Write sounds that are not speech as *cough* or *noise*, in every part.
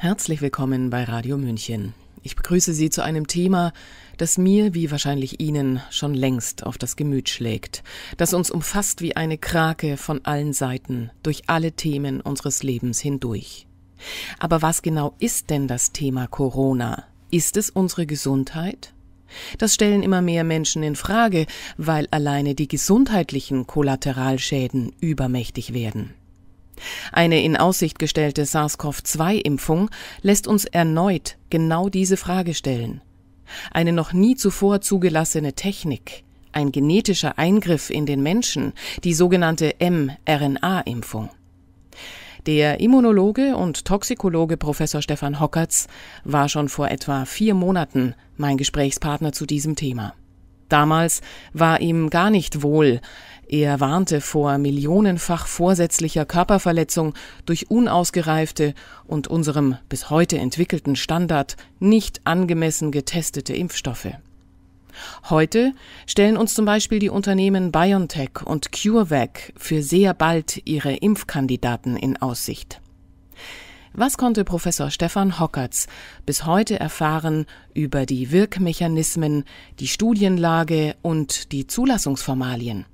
Herzlich willkommen bei Radio München. Ich begrüße Sie zu einem Thema, das mir, wie wahrscheinlich Ihnen, schon längst auf das Gemüt schlägt, das uns umfasst wie eine Krake von allen Seiten, durch alle Themen unseres Lebens hindurch. Aber was genau ist denn das Thema Corona? Ist es unsere Gesundheit? Das stellen immer mehr Menschen in Frage, weil alleine die gesundheitlichen Kollateralschäden übermächtig werden. Eine in Aussicht gestellte SARS-CoV-2-Impfung lässt uns erneut genau diese Frage stellen. Eine noch nie zuvor zugelassene Technik, ein genetischer Eingriff in den Menschen, die sogenannte mRNA-Impfung. Der Immunologe und Toxikologe Professor Stefan Hockertz war schon vor etwa vier Monaten mein Gesprächspartner zu diesem Thema. Damals war ihm gar nicht wohl. Er warnte vor millionenfach vorsätzlicher Körperverletzung durch unausgereifte und unserem bis heute entwickelten Standard nicht angemessen getestete Impfstoffe. Heute stellen uns zum Beispiel die Unternehmen BioNTech und CureVac für sehr bald ihre Impfkandidaten in Aussicht. Was konnte Professor Stefan Hockertz bis heute erfahren über die Wirkmechanismen, die Studienlage und die Zulassungsformalien?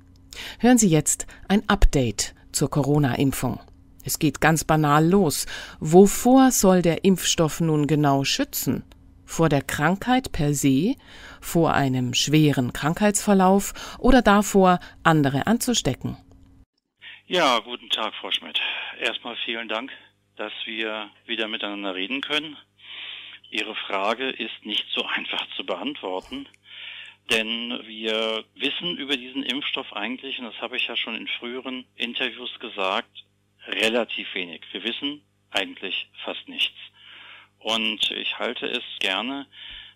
Hören Sie jetzt ein Update zur Corona-Impfung. Es geht ganz banal los. Wovor soll der Impfstoff nun genau schützen? Vor der Krankheit per se, vor einem schweren Krankheitsverlauf oder davor, andere anzustecken? Ja, guten Tag, Frau Schmidt. Erstmal vielen Dank dass wir wieder miteinander reden können. Ihre Frage ist nicht so *laughs* einfach zu beantworten, denn wir wissen über diesen Impfstoff eigentlich, und das habe ich ja schon in früheren Interviews gesagt, relativ wenig. Wir wissen eigentlich fast nichts. Und ich halte es gerne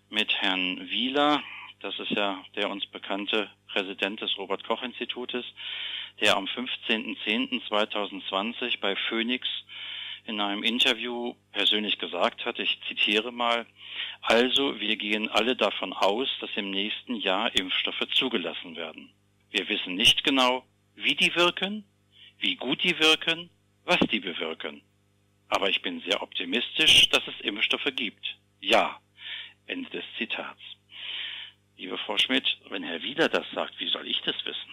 mit Herrn Wieler, das ist ja der uns bekannte Präsident des Robert Koch Institutes, der am 15.10.2020 bei Phoenix in einem Interview persönlich gesagt hat, ich zitiere mal, also wir gehen alle davon aus, dass im nächsten Jahr Impfstoffe zugelassen werden. Wir wissen nicht genau, wie die wirken, wie gut die wirken, was die bewirken. Aber ich bin sehr optimistisch, dass es Impfstoffe gibt. Ja. Ende des Zitats. Liebe Frau Schmidt, wenn Herr Wieler das sagt, wie soll ich das wissen?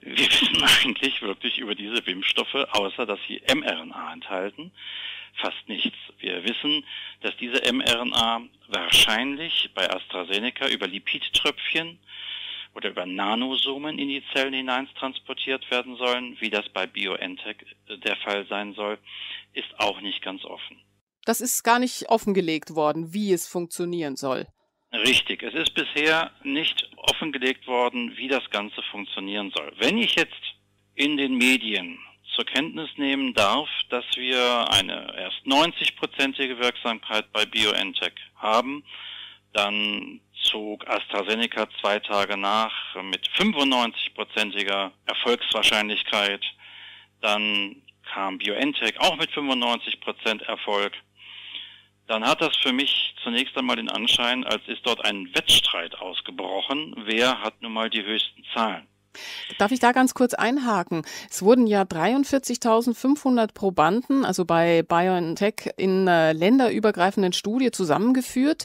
Wir wissen *laughs* eigentlich wirklich über diese Impfstoffe, außer dass sie mRNA enthalten, fast nichts. Wir wissen, dass diese mRNA wahrscheinlich bei AstraZeneca über Lipidtröpfchen oder über Nanosomen in die Zellen hinein transportiert werden sollen. Wie das bei BioNTech der Fall sein soll, ist auch nicht ganz offen. Das ist gar nicht offengelegt worden, wie es funktionieren soll. Richtig, es ist bisher nicht offengelegt worden, wie das Ganze funktionieren soll. Wenn ich jetzt in den Medien zur Kenntnis nehmen darf, dass wir eine erst 90-prozentige Wirksamkeit bei BioNTech haben, dann zog AstraZeneca zwei Tage nach mit 95-prozentiger Erfolgswahrscheinlichkeit. Dann kam BioNTech auch mit 95 Prozent Erfolg dann hat das für mich zunächst einmal den Anschein, als ist dort ein Wettstreit ausgebrochen. Wer hat nun mal die höchsten Zahlen? Darf ich da ganz kurz einhaken? Es wurden ja 43.500 Probanden, also bei BioNTech, in äh, länderübergreifenden Studie zusammengeführt.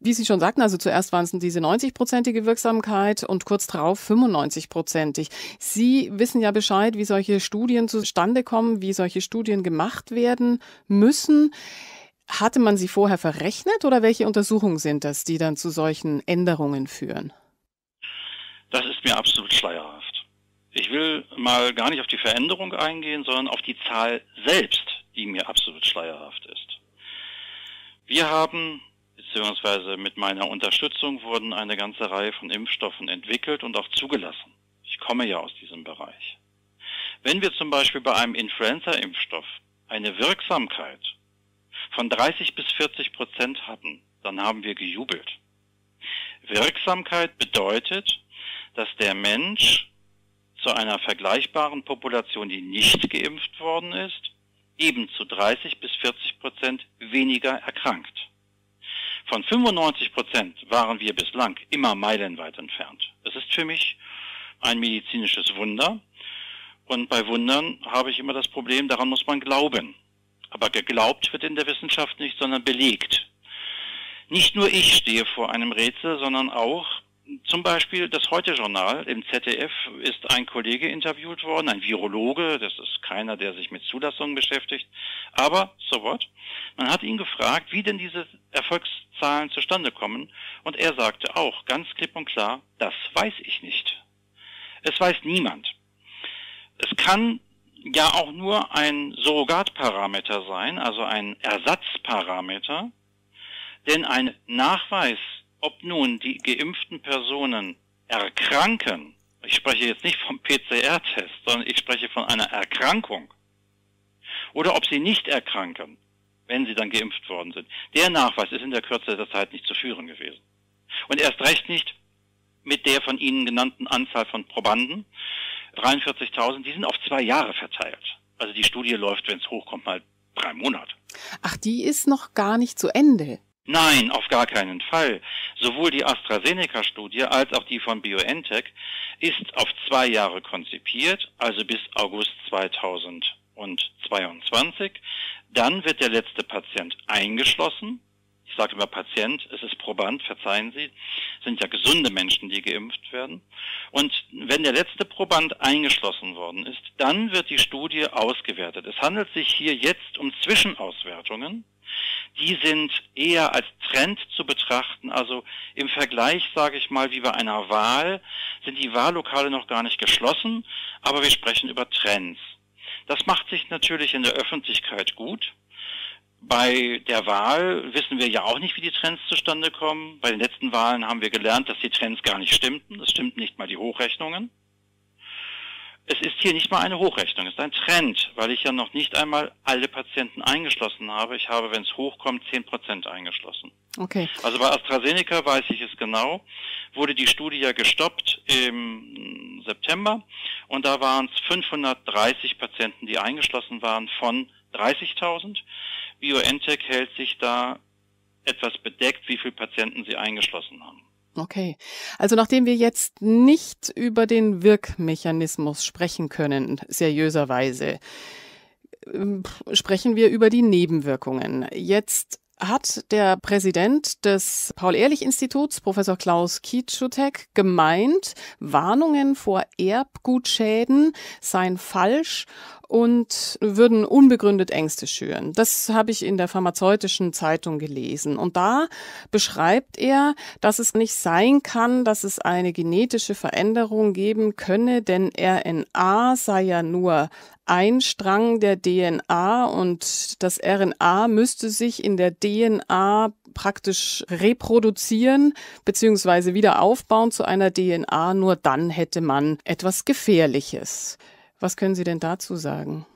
Wie Sie schon sagten, also zuerst waren es diese 90-prozentige Wirksamkeit und kurz darauf 95-prozentig. Sie wissen ja Bescheid, wie solche Studien zustande kommen, wie solche Studien gemacht werden müssen. Hatte man sie vorher verrechnet oder welche Untersuchungen sind das, die dann zu solchen Änderungen führen? Das ist mir absolut schleierhaft. Ich will mal gar nicht auf die Veränderung eingehen, sondern auf die Zahl selbst, die mir absolut schleierhaft ist. Wir haben, beziehungsweise mit meiner Unterstützung wurden eine ganze Reihe von Impfstoffen entwickelt und auch zugelassen. Ich komme ja aus diesem Bereich. Wenn wir zum Beispiel bei einem Influenza-Impfstoff eine Wirksamkeit von 30 bis 40 Prozent hatten, dann haben wir gejubelt. Wirksamkeit bedeutet, dass der Mensch zu einer vergleichbaren Population, die nicht geimpft worden ist, eben zu 30 bis 40 Prozent weniger erkrankt. Von 95 Prozent waren wir bislang immer meilenweit entfernt. Das ist für mich ein medizinisches Wunder. Und bei Wundern habe ich immer das Problem, daran muss man glauben. Aber geglaubt wird in der Wissenschaft nicht, sondern belegt. Nicht nur ich stehe vor einem Rätsel, sondern auch zum Beispiel das Heute-Journal im ZDF ist ein Kollege interviewt worden, ein Virologe, das ist keiner, der sich mit Zulassungen beschäftigt, aber so what. Man hat ihn gefragt, wie denn diese Erfolgszahlen zustande kommen und er sagte auch ganz klipp und klar, das weiß ich nicht. Es weiß niemand. Es kann ja auch nur ein Surrogatparameter sein, also ein Ersatzparameter, denn ein Nachweis ob nun die geimpften Personen erkranken, ich spreche jetzt nicht vom PCR-Test, sondern ich spreche von einer Erkrankung, oder ob sie nicht erkranken, wenn sie dann geimpft worden sind, der Nachweis ist in der Kürze der Zeit nicht zu führen gewesen. Und erst recht nicht mit der von Ihnen genannten Anzahl von Probanden. 43.000, die sind auf zwei Jahre verteilt. Also die Studie läuft, wenn es hochkommt, mal drei Monate. Ach, die ist noch gar nicht zu Ende. Nein, auf gar keinen Fall. Sowohl die AstraZeneca-Studie als auch die von BioNTech ist auf zwei Jahre konzipiert, also bis August 2022. Dann wird der letzte Patient eingeschlossen. Ich sage immer Patient, es ist Proband, verzeihen Sie, sind ja gesunde Menschen, die geimpft werden. Und wenn der letzte Proband eingeschlossen worden ist, dann wird die Studie ausgewertet. Es handelt sich hier jetzt um Zwischenauswertungen die sind eher als Trend zu betrachten. Also im Vergleich, sage ich mal, wie bei einer Wahl, sind die Wahllokale noch gar nicht geschlossen, aber wir sprechen über Trends. Das macht sich natürlich in der Öffentlichkeit gut. Bei der Wahl wissen wir ja auch nicht, wie die Trends zustande kommen. Bei den letzten Wahlen haben wir gelernt, dass die Trends gar nicht stimmten. Es stimmt nicht mal die Hochrechnungen. Es ist hier nicht mal eine Hochrechnung, es ist ein Trend, weil ich ja noch nicht einmal alle Patienten eingeschlossen habe. Ich habe, wenn es hochkommt, 10 Prozent eingeschlossen. Okay. Also bei AstraZeneca weiß ich es genau, wurde die Studie ja gestoppt im September und da waren es 530 Patienten, die eingeschlossen waren von 30.000. BioNTech hält sich da etwas bedeckt, wie viele Patienten sie eingeschlossen haben. Okay. Also nachdem wir jetzt nicht über den Wirkmechanismus sprechen können, seriöserweise, ähm, sprechen wir über die Nebenwirkungen. Jetzt hat der Präsident des Paul-Ehrlich-Instituts, Professor Klaus Kietschutek, gemeint, Warnungen vor Erbgutschäden seien falsch und würden unbegründet Ängste schüren. Das habe ich in der pharmazeutischen Zeitung gelesen. Und da beschreibt er, dass es nicht sein kann, dass es eine genetische Veränderung geben könne, denn RNA sei ja nur ein Strang der DNA und das RNA müsste sich in der DNA praktisch reproduzieren bzw. wieder aufbauen zu einer DNA. Nur dann hätte man etwas Gefährliches. Was können Sie denn dazu sagen?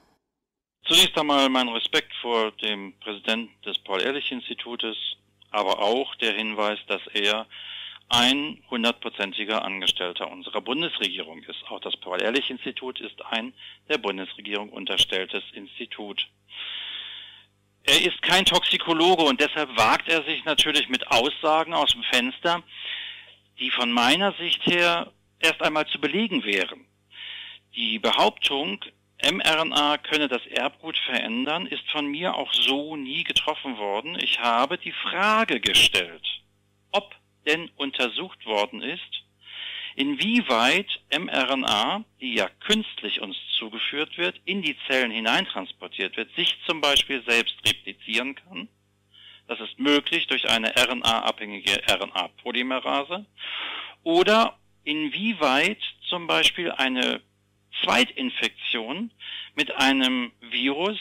Zunächst einmal mein Respekt vor dem Präsidenten des Paul-Ehrlich-Institutes, aber auch der Hinweis, dass er ein hundertprozentiger Angestellter unserer Bundesregierung ist. Auch das Paul-Ehrlich-Institut ist ein der Bundesregierung unterstelltes Institut. Er ist kein Toxikologe und deshalb wagt er sich natürlich mit Aussagen aus dem Fenster, die von meiner Sicht her erst einmal zu belegen wären. Die Behauptung, mRNA könne das Erbgut verändern, ist von mir auch so nie getroffen worden. Ich habe die Frage gestellt, ob denn untersucht worden ist, inwieweit mRNA, die ja künstlich uns zugeführt wird, in die Zellen hineintransportiert wird, sich zum Beispiel selbst replizieren kann. Das ist möglich durch eine RNA-abhängige RNA-Polymerase. Oder inwieweit zum Beispiel eine Zweitinfektion mit einem Virus,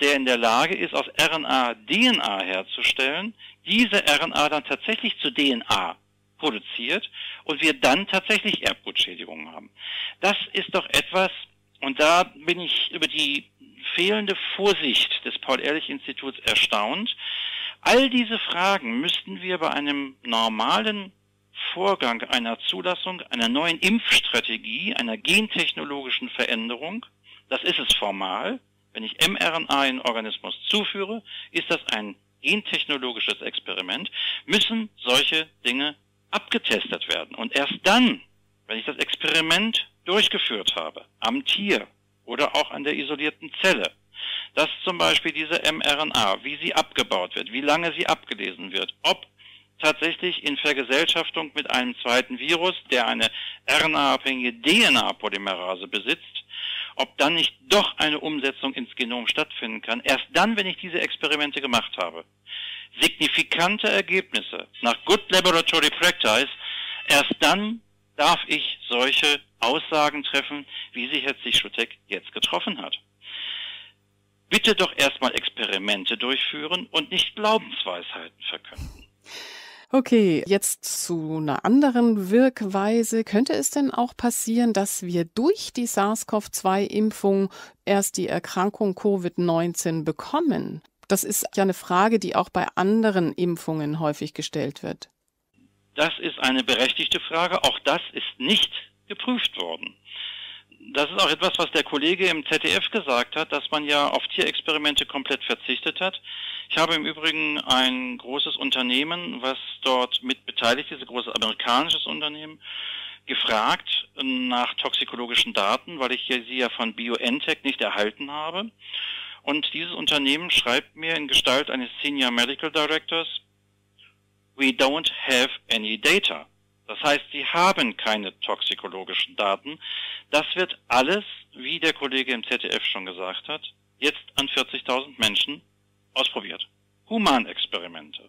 der in der Lage ist, aus RNA DNA herzustellen, diese RNA dann tatsächlich zu DNA produziert und wir dann tatsächlich Erbgutschädigungen haben. Das ist doch etwas, und da bin ich über die fehlende Vorsicht des Paul-Ehrlich-Instituts erstaunt. All diese Fragen müssten wir bei einem normalen Vorgang einer Zulassung einer neuen Impfstrategie, einer gentechnologischen Veränderung, das ist es formal, wenn ich mRNA in Organismus zuführe, ist das ein gentechnologisches Experiment, müssen solche Dinge abgetestet werden. Und erst dann, wenn ich das Experiment durchgeführt habe, am Tier oder auch an der isolierten Zelle, dass zum Beispiel diese mRNA, wie sie abgebaut wird, wie lange sie abgelesen wird, ob tatsächlich in Vergesellschaftung mit einem zweiten Virus, der eine RNA-abhängige DNA-Polymerase besitzt, ob dann nicht doch eine Umsetzung ins Genom stattfinden kann. Erst dann, wenn ich diese Experimente gemacht habe, signifikante Ergebnisse nach Good Laboratory Practice, erst dann darf ich solche Aussagen treffen, wie sie Herr Zichschutek jetzt getroffen hat. Bitte doch erstmal Experimente durchführen und nicht Glaubensweisheiten verkünden. Okay, jetzt zu einer anderen Wirkweise. Könnte es denn auch passieren, dass wir durch die SARS-CoV-2-Impfung erst die Erkrankung Covid-19 bekommen? Das ist ja eine Frage, die auch bei anderen Impfungen häufig gestellt wird. Das ist eine berechtigte Frage. Auch das ist nicht geprüft worden. Das ist auch etwas, was der Kollege im ZDF gesagt hat, dass man ja auf Tierexperimente komplett verzichtet hat. Ich habe im Übrigen ein großes Unternehmen, was dort mit beteiligt ist, ein großes amerikanisches Unternehmen, gefragt nach toxikologischen Daten, weil ich sie ja von BioNTech nicht erhalten habe. Und dieses Unternehmen schreibt mir in Gestalt eines Senior Medical Directors, we don't have any data. Das heißt, sie haben keine toxikologischen Daten. Das wird alles, wie der Kollege im ZDF schon gesagt hat, jetzt an 40.000 Menschen ausprobiert. Humanexperimente.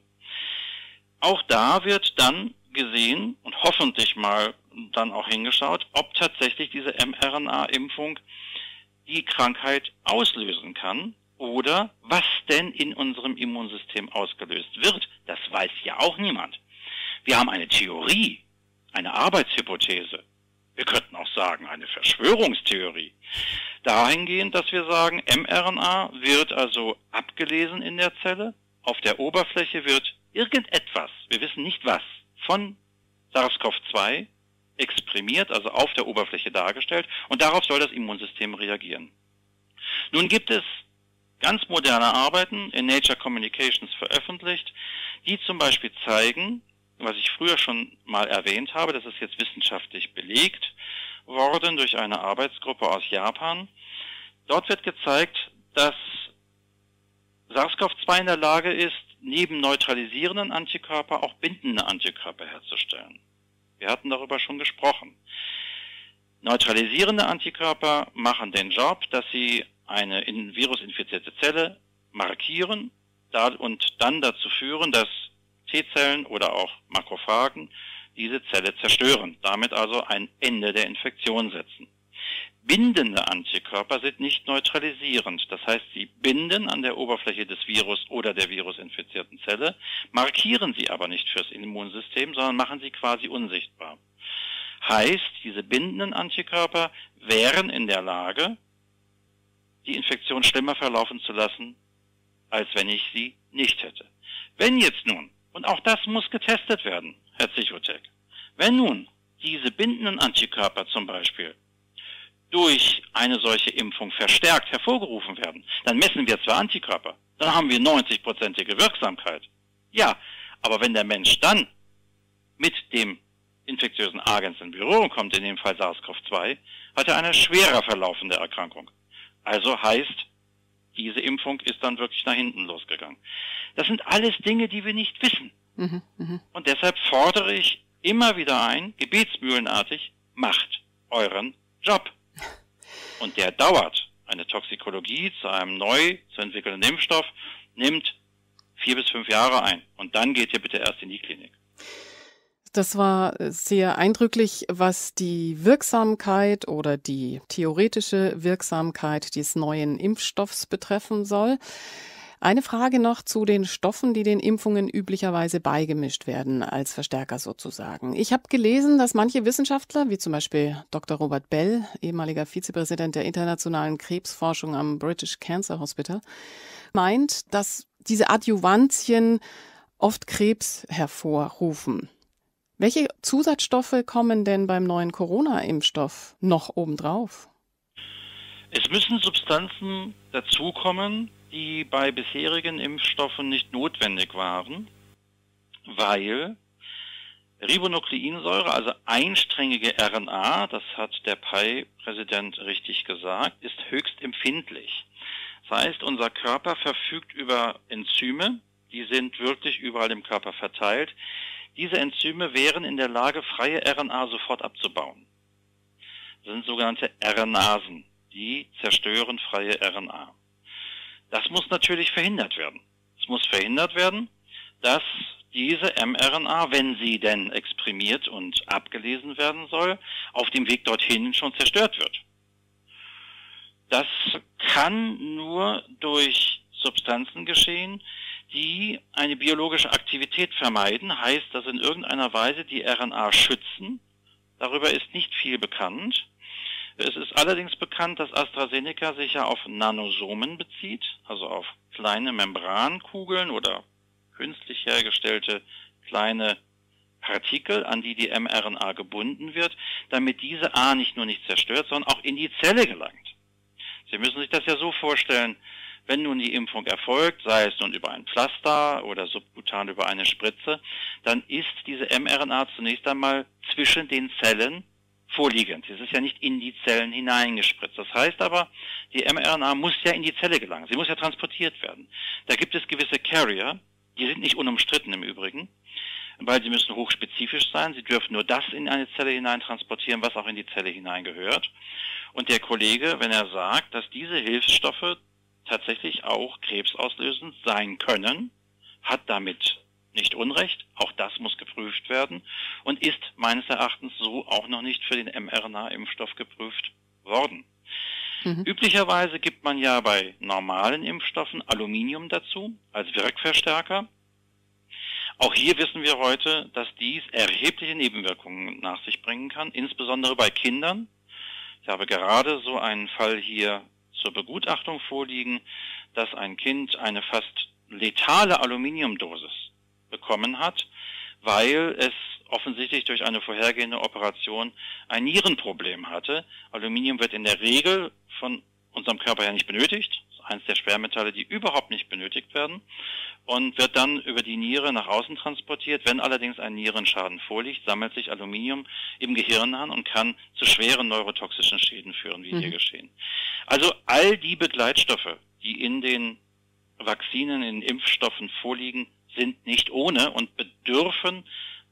Auch da wird dann gesehen und hoffentlich mal dann auch hingeschaut, ob tatsächlich diese mRNA-Impfung die Krankheit auslösen kann oder was denn in unserem Immunsystem ausgelöst wird. Das weiß ja auch niemand. Wir haben eine Theorie, eine Arbeitshypothese. Wir könnten auch sagen, eine Verschwörungstheorie. Dahingehend, dass wir sagen, mRNA wird also abgelesen in der Zelle. Auf der Oberfläche wird irgendetwas, wir wissen nicht was, von SARS-CoV-2 exprimiert, also auf der Oberfläche dargestellt, und darauf soll das Immunsystem reagieren. Nun gibt es ganz moderne Arbeiten in Nature Communications veröffentlicht, die zum Beispiel zeigen, was ich früher schon mal erwähnt habe, das ist jetzt wissenschaftlich belegt worden durch eine Arbeitsgruppe aus Japan. Dort wird gezeigt, dass SARS-CoV-2 in der Lage ist, neben neutralisierenden Antikörper auch bindende Antikörper herzustellen. Wir hatten darüber schon gesprochen. Neutralisierende Antikörper machen den Job, dass sie eine in virusinfizierte Zelle markieren und dann dazu führen, dass T-Zellen oder auch Makrophagen diese Zelle zerstören, damit also ein Ende der Infektion setzen. Bindende Antikörper sind nicht neutralisierend, das heißt, sie binden an der Oberfläche des Virus oder der virusinfizierten Zelle, markieren sie aber nicht fürs Immunsystem, sondern machen sie quasi unsichtbar. Heißt, diese bindenden Antikörper wären in der Lage, die Infektion schlimmer verlaufen zu lassen, als wenn ich sie nicht hätte. Wenn jetzt nun, und auch das muss getestet werden, Herr Zichotek, wenn nun diese bindenden Antikörper zum Beispiel durch eine solche Impfung verstärkt hervorgerufen werden, dann messen wir zwar Antikörper, dann haben wir 90-prozentige Wirksamkeit. Ja, aber wenn der Mensch dann mit dem infektiösen Agens in Berührung kommt, in dem Fall SARS-CoV-2, hat er eine schwerer verlaufende Erkrankung. Also heißt, diese Impfung ist dann wirklich nach hinten losgegangen. Das sind alles Dinge, die wir nicht wissen. Mhm, mh. Und deshalb fordere ich immer wieder ein, gebetsmühlenartig, macht euren Job. *laughs* Und der dauert. Eine Toxikologie zu einem neu zu entwickelnden Impfstoff nimmt vier bis fünf Jahre ein. Und dann geht ihr bitte erst in die Klinik. Das war sehr eindrücklich, was die Wirksamkeit oder die theoretische Wirksamkeit des neuen Impfstoffs betreffen soll. Eine Frage noch zu den Stoffen, die den Impfungen üblicherweise beigemischt werden, als Verstärker sozusagen. Ich habe gelesen, dass manche Wissenschaftler, wie zum Beispiel Dr. Robert Bell, ehemaliger Vizepräsident der internationalen Krebsforschung am British Cancer Hospital, meint, dass diese Adjuvantien oft Krebs hervorrufen. Welche Zusatzstoffe kommen denn beim neuen Corona-Impfstoff noch obendrauf? Es müssen Substanzen dazukommen, die bei bisherigen Impfstoffen nicht notwendig waren, weil Ribonukleinsäure, also einsträngige RNA, das hat der PAI-Präsident richtig gesagt, ist höchst empfindlich. Das heißt, unser Körper verfügt über Enzyme, die sind wirklich überall im Körper verteilt. Diese Enzyme wären in der Lage, freie RNA sofort abzubauen. Das sind sogenannte RNasen, die zerstören freie RNA. Das muss natürlich verhindert werden. Es muss verhindert werden, dass diese mRNA, wenn sie denn exprimiert und abgelesen werden soll, auf dem Weg dorthin schon zerstört wird. Das kann nur durch Substanzen geschehen, die eine biologische Aktivität vermeiden, heißt, dass in irgendeiner Weise die RNA schützen. Darüber ist nicht viel bekannt. Es ist allerdings bekannt, dass AstraZeneca sich ja auf Nanosomen bezieht, also auf kleine Membrankugeln oder künstlich hergestellte kleine Partikel, an die die mRNA gebunden wird, damit diese A nicht nur nicht zerstört, sondern auch in die Zelle gelangt. Sie müssen sich das ja so vorstellen, wenn nun die Impfung erfolgt, sei es nun über ein Pflaster oder subkutan über eine Spritze, dann ist diese mRNA zunächst einmal zwischen den Zellen vorliegend. Es ist ja nicht in die Zellen hineingespritzt. Das heißt aber, die mRNA muss ja in die Zelle gelangen. Sie muss ja transportiert werden. Da gibt es gewisse Carrier, die sind nicht unumstritten im Übrigen, weil sie müssen hochspezifisch sein. Sie dürfen nur das in eine Zelle hinein transportieren, was auch in die Zelle hineingehört. Und der Kollege, wenn er sagt, dass diese Hilfsstoffe tatsächlich auch krebsauslösend sein können, hat damit nicht Unrecht. Auch das muss geprüft werden und ist meines Erachtens so auch noch nicht für den mRNA-Impfstoff geprüft worden. Mhm. Üblicherweise gibt man ja bei normalen Impfstoffen Aluminium dazu als Wirkverstärker. Auch hier wissen wir heute, dass dies erhebliche Nebenwirkungen nach sich bringen kann, insbesondere bei Kindern. Ich habe gerade so einen Fall hier zur Begutachtung vorliegen, dass ein Kind eine fast letale Aluminiumdosis bekommen hat, weil es offensichtlich durch eine vorhergehende Operation ein Nierenproblem hatte. Aluminium wird in der Regel von unserem Körper ja nicht benötigt. Das ist eines der Schwermetalle, die überhaupt nicht benötigt werden und wird dann über die Niere nach außen transportiert. Wenn allerdings ein Nierenschaden vorliegt, sammelt sich Aluminium im Gehirn an und kann zu schweren neurotoxischen Schäden führen, wie mhm. hier geschehen. Also all die Begleitstoffe, die in den Vakzinen, in Impfstoffen vorliegen, sind nicht ohne und bedürfen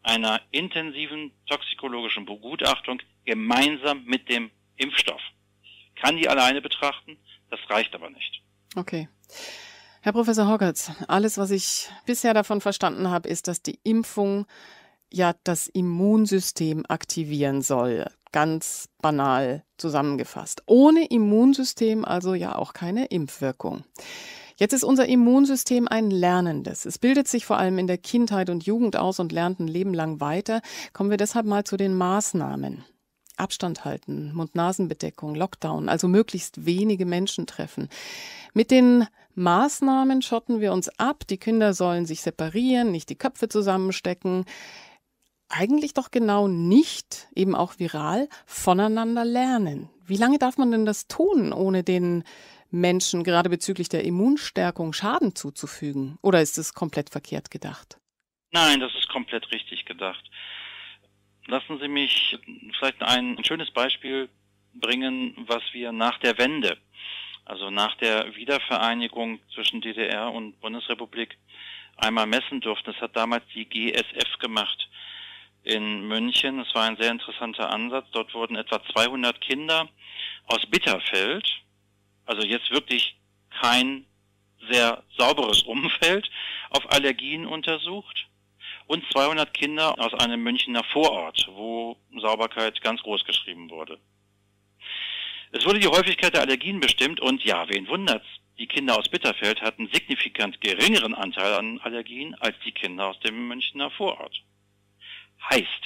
einer intensiven toxikologischen Begutachtung gemeinsam mit dem Impfstoff. Ich kann die alleine betrachten, das reicht aber nicht. Okay. Herr Professor Hoggertz, alles, was ich bisher davon verstanden habe, ist, dass die Impfung ja das Immunsystem aktivieren soll. Ganz banal zusammengefasst. Ohne Immunsystem also ja auch keine Impfwirkung. Jetzt ist unser Immunsystem ein lernendes. Es bildet sich vor allem in der Kindheit und Jugend aus und lernt ein Leben lang weiter. Kommen wir deshalb mal zu den Maßnahmen. Abstand halten, Mund-Nasen-Bedeckung, Lockdown, also möglichst wenige Menschen treffen. Mit den Maßnahmen schotten wir uns ab. Die Kinder sollen sich separieren, nicht die Köpfe zusammenstecken. Eigentlich doch genau nicht, eben auch viral, voneinander lernen. Wie lange darf man denn das tun, ohne den Menschen gerade bezüglich der Immunstärkung Schaden zuzufügen? Oder ist es komplett verkehrt gedacht? Nein, das ist komplett richtig gedacht. Lassen Sie mich vielleicht ein schönes Beispiel bringen, was wir nach der Wende, also nach der Wiedervereinigung zwischen DDR und Bundesrepublik, einmal messen durften. Das hat damals die GSF gemacht in München. Es war ein sehr interessanter Ansatz. Dort wurden etwa 200 Kinder aus Bitterfeld, also jetzt wirklich kein sehr sauberes Umfeld auf Allergien untersucht und 200 Kinder aus einem Münchner Vorort, wo Sauberkeit ganz groß geschrieben wurde. Es wurde die Häufigkeit der Allergien bestimmt und ja, wen wundert's? Die Kinder aus Bitterfeld hatten signifikant geringeren Anteil an Allergien als die Kinder aus dem Münchner Vorort. Heißt,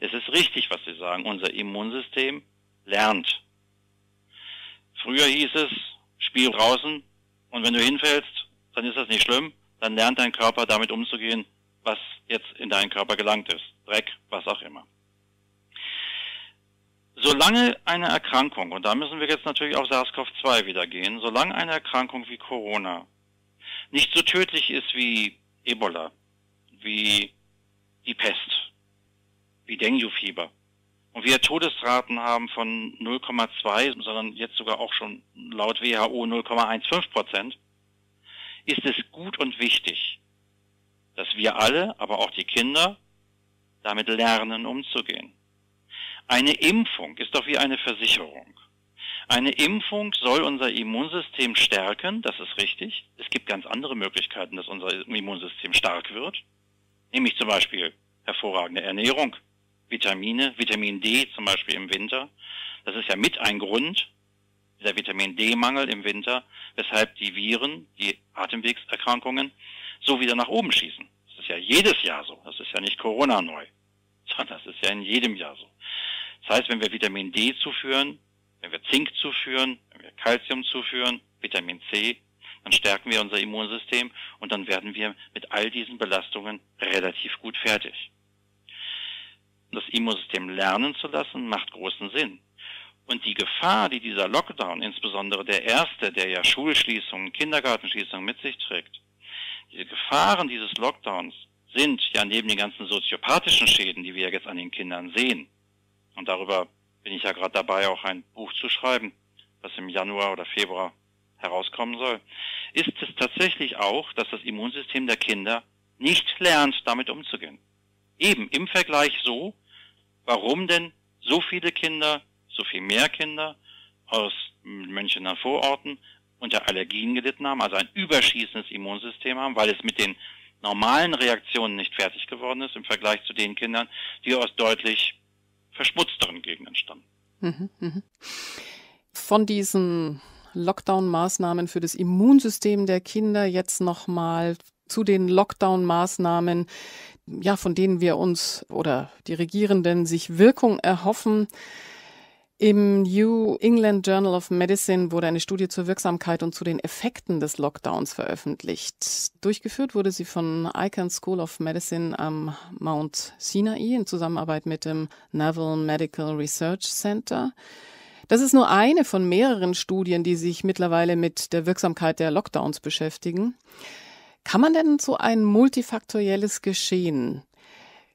es ist richtig, was Sie sagen, unser Immunsystem lernt. Früher hieß es, spiel draußen und wenn du hinfällst, dann ist das nicht schlimm, dann lernt dein Körper damit umzugehen, was jetzt in deinen Körper gelangt ist. Dreck, was auch immer. Solange eine Erkrankung, und da müssen wir jetzt natürlich auf SARS-CoV-2 wieder gehen, solange eine Erkrankung wie Corona nicht so tödlich ist wie Ebola, wie die Pest, wie Dengue-Fieber, und wir Todesraten haben von 0,2, sondern jetzt sogar auch schon laut WHO 0,15 Prozent, ist es gut und wichtig, dass wir alle, aber auch die Kinder, damit lernen umzugehen. Eine Impfung ist doch wie eine Versicherung. Eine Impfung soll unser Immunsystem stärken, das ist richtig. Es gibt ganz andere Möglichkeiten, dass unser Immunsystem stark wird, nämlich zum Beispiel hervorragende Ernährung, Vitamine, Vitamin D zum Beispiel im Winter. Das ist ja mit ein Grund, dieser Vitamin D-Mangel im Winter, weshalb die Viren, die Atemwegserkrankungen, so wieder nach oben schießen. Das ist ja jedes Jahr so. Das ist ja nicht Corona neu, *laughs* sondern das ist ja in jedem Jahr so. Das heißt, wenn wir Vitamin D zuführen, wenn wir Zink zuführen, wenn wir Calcium zuführen, Vitamin C, dann stärken wir unser Immunsystem und dann werden wir mit all diesen Belastungen relativ gut fertig. Das Immunsystem lernen zu lassen, macht großen Sinn. Und die Gefahr, die dieser Lockdown, insbesondere der erste, der ja Schulschließungen, Kindergartenschließungen mit sich trägt, diese Gefahren dieses Lockdowns sind ja neben den ganzen soziopathischen Schäden, die wir ja jetzt an den Kindern sehen, und darüber bin ich ja gerade dabei, auch ein Buch zu schreiben, was im Januar oder Februar herauskommen soll, ist es tatsächlich auch, dass das Immunsystem der Kinder nicht lernt, damit umzugehen. Eben im Vergleich so, warum denn so viele Kinder, so viel mehr Kinder aus Münchener Vororten unter Allergien gelitten haben, also ein überschießendes Immunsystem haben, weil es mit den normalen Reaktionen nicht fertig geworden ist im Vergleich zu den Kindern, die aus deutlich verschmutzteren Gegenden stammen. Mhm, mhm. Von diesen Lockdown-Maßnahmen für das Immunsystem der Kinder jetzt nochmal zu den Lockdown-Maßnahmen, ja, von denen wir uns oder die Regierenden sich Wirkung erhoffen. Im New England Journal of Medicine wurde eine Studie zur Wirksamkeit und zu den Effekten des Lockdowns veröffentlicht. Durchgeführt wurde sie von Icahn School of Medicine am Mount Sinai in Zusammenarbeit mit dem Naval Medical Research Center. Das ist nur eine von mehreren Studien, die sich mittlerweile mit der Wirksamkeit der Lockdowns beschäftigen. Kann man denn so ein multifaktorielles Geschehen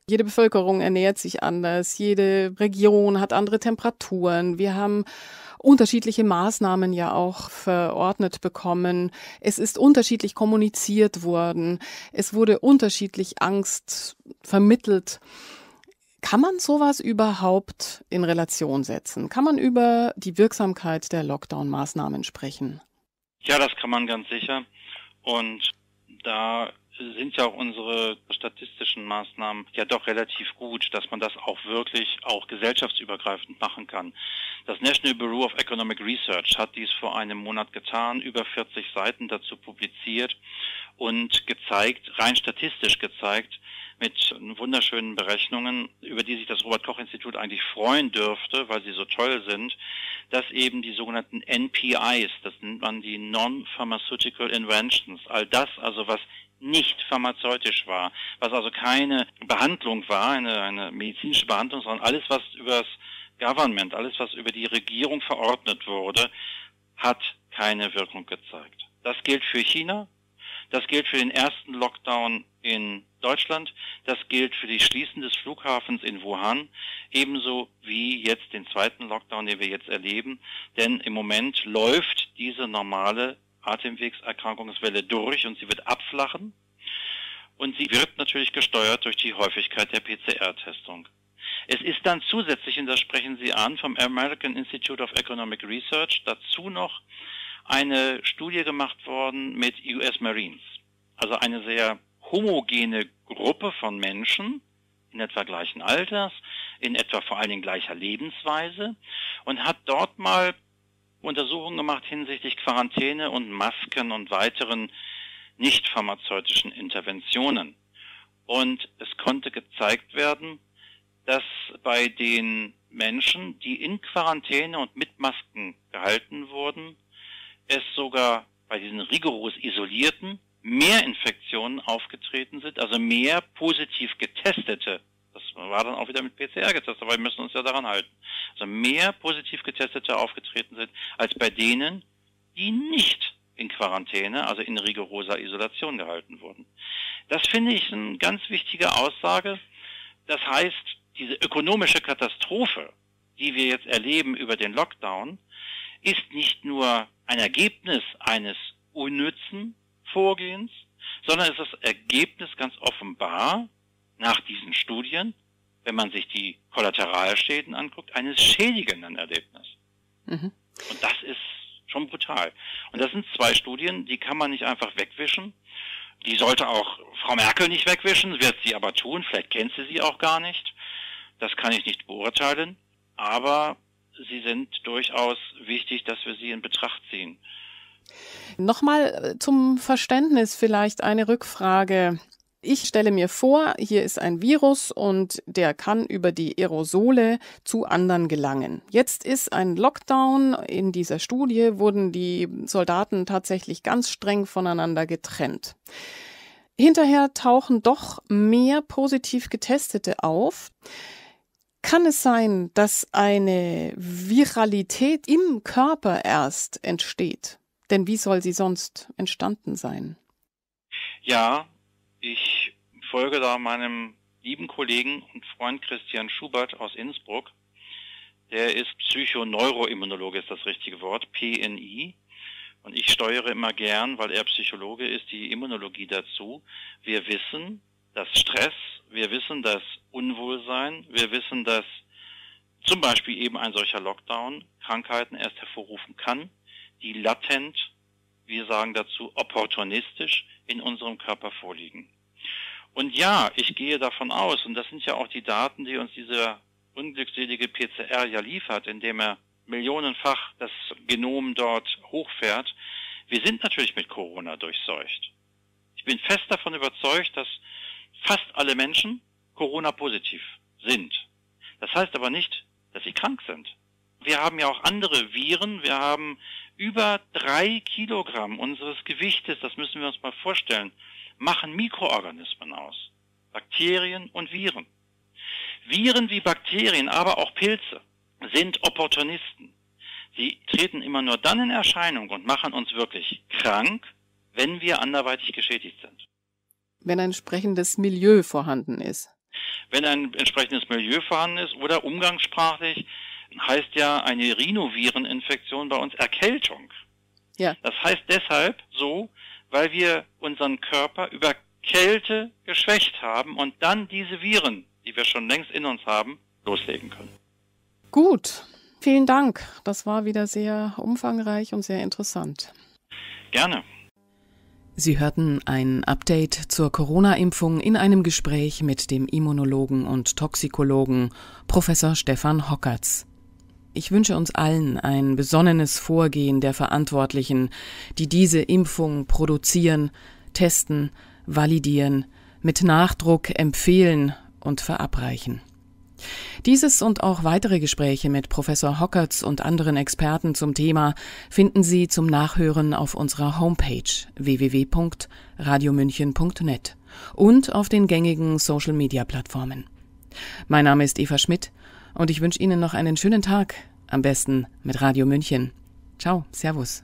jede Bevölkerung ernährt sich anders, jede Region hat andere Temperaturen. Wir haben unterschiedliche Maßnahmen ja auch verordnet bekommen. Es ist unterschiedlich kommuniziert worden. Es wurde unterschiedlich Angst vermittelt. Kann man sowas überhaupt in Relation setzen? Kann man über die Wirksamkeit der Lockdown-Maßnahmen sprechen? Ja, das kann man ganz sicher. Und da sind ja auch unsere statistischen Maßnahmen ja doch relativ gut, dass man das auch wirklich auch gesellschaftsübergreifend machen kann. Das National Bureau of Economic Research hat dies vor einem Monat getan, über 40 Seiten dazu publiziert und gezeigt, rein statistisch gezeigt, mit wunderschönen Berechnungen, über die sich das Robert Koch Institut eigentlich freuen dürfte, weil sie so toll sind, dass eben die sogenannten NPIs, das nennt man die Non-Pharmaceutical Inventions, all das also, was nicht pharmazeutisch war, was also keine Behandlung war, eine, eine medizinische Behandlung, sondern alles, was über das Government, alles, was über die Regierung verordnet wurde, hat keine Wirkung gezeigt. Das gilt für China, das gilt für den ersten Lockdown in Deutschland, das gilt für die Schließen des Flughafens in Wuhan, ebenso wie jetzt den zweiten Lockdown, den wir jetzt erleben. Denn im Moment läuft diese normale Atemwegserkrankungswelle durch und sie wird abflachen. Und sie wird natürlich gesteuert durch die Häufigkeit der PCR-Testung. Es ist dann zusätzlich, und das sprechen Sie an, vom American Institute of Economic Research dazu noch eine Studie gemacht worden mit US Marines. Also eine sehr homogene Gruppe von Menschen, in etwa gleichen Alters, in etwa vor allen Dingen gleicher Lebensweise und hat dort mal Untersuchungen gemacht hinsichtlich Quarantäne und Masken und weiteren nicht pharmazeutischen Interventionen. Und es konnte gezeigt werden, dass bei den Menschen, die in Quarantäne und mit Masken gehalten wurden, es sogar bei diesen rigoros isolierten mehr Infektionen aufgetreten sind, also mehr positiv getestete das war dann auch wieder mit PCR getestet, aber wir müssen uns ja daran halten. Also mehr positiv getestete aufgetreten sind als bei denen, die nicht in Quarantäne, also in rigoroser Isolation gehalten wurden. Das finde ich eine ganz wichtige Aussage. Das heißt, diese ökonomische Katastrophe, die wir jetzt erleben über den Lockdown, ist nicht nur ein Ergebnis eines unnützen Vorgehens, sondern ist das Ergebnis ganz offenbar nach diesen Studien, wenn man sich die Kollateralschäden anguckt, eines schädigenden Erlebnisses. Mhm. Und das ist schon brutal. Und das sind zwei Studien, die kann man nicht einfach wegwischen. Die sollte auch Frau Merkel nicht wegwischen, wird sie aber tun. Vielleicht kennt sie sie auch gar nicht. Das kann ich nicht beurteilen. Aber sie sind durchaus wichtig, dass wir sie in Betracht ziehen. Nochmal zum Verständnis vielleicht eine Rückfrage. Ich stelle mir vor, hier ist ein Virus und der kann über die Aerosole zu anderen gelangen. Jetzt ist ein Lockdown. In dieser Studie wurden die Soldaten tatsächlich ganz streng voneinander getrennt. Hinterher tauchen doch mehr positiv Getestete auf. Kann es sein, dass eine Viralität im Körper erst entsteht? Denn wie soll sie sonst entstanden sein? Ja, ich folge da meinem lieben Kollegen und Freund Christian Schubert aus Innsbruck. Der ist Psychoneuroimmunologe, ist das richtige Wort, PNI. Und ich steuere immer gern, weil er Psychologe ist, die Immunologie dazu. Wir wissen, dass Stress, wir wissen, dass Unwohlsein, wir wissen, dass zum Beispiel eben ein solcher Lockdown Krankheiten erst hervorrufen kann, die latent, wir sagen dazu opportunistisch in unserem Körper vorliegen. Und ja, ich gehe davon aus, und das sind ja auch die Daten, die uns dieser unglückselige PCR ja liefert, indem er millionenfach das Genom dort hochfährt. Wir sind natürlich mit Corona durchseucht. Ich bin fest davon überzeugt, dass fast alle Menschen Corona-positiv sind. Das heißt aber nicht, dass sie krank sind. Wir haben ja auch andere Viren. Wir haben über drei Kilogramm unseres Gewichtes, das müssen wir uns mal vorstellen, machen Mikroorganismen aus. Bakterien und Viren. Viren wie Bakterien, aber auch Pilze sind Opportunisten. Sie treten immer nur dann in Erscheinung und machen uns wirklich krank, wenn wir anderweitig geschädigt sind. Wenn ein entsprechendes Milieu vorhanden ist. Wenn ein entsprechendes Milieu vorhanden ist oder umgangssprachlich heißt ja eine Rhinovireninfektion bei uns Erkältung. Ja. Das heißt deshalb so, weil wir unseren Körper über Kälte geschwächt haben und dann diese Viren, die wir schon längst in uns haben, loslegen können. Gut, vielen Dank. Das war wieder sehr umfangreich und sehr interessant. Gerne. Sie hörten ein Update zur Corona-Impfung in einem Gespräch mit dem Immunologen und Toxikologen Professor Stefan Hockertz. Ich wünsche uns allen ein besonnenes Vorgehen der Verantwortlichen, die diese Impfung produzieren, testen, validieren, mit Nachdruck empfehlen und verabreichen. Dieses und auch weitere Gespräche mit Professor Hockertz und anderen Experten zum Thema finden Sie zum Nachhören auf unserer Homepage www.radiomünchen.net und auf den gängigen Social-Media-Plattformen. Mein Name ist Eva Schmidt und ich wünsche Ihnen noch einen schönen Tag, am besten mit Radio München. Ciao, Servus.